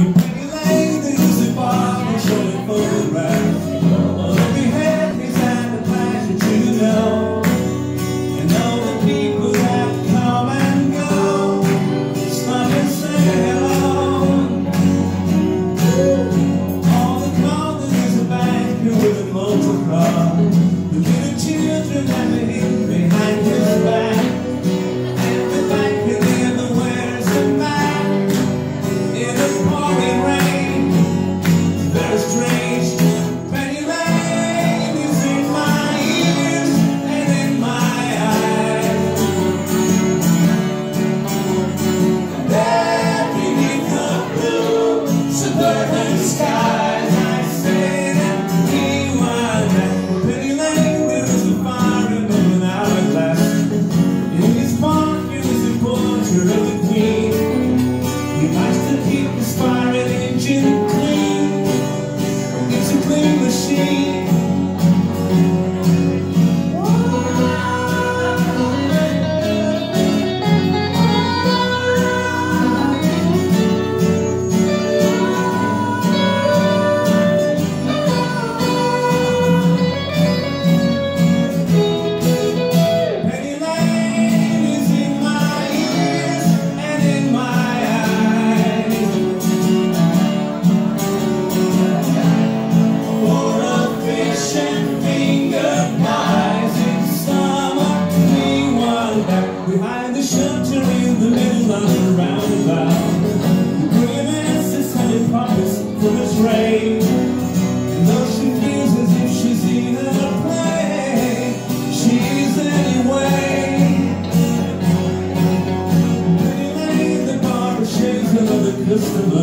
You inside.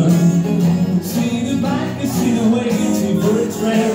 Goodbye. See the back, see the way, see birds ran.